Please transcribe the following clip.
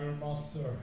Master.